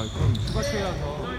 아 그럼 휴가철이라서.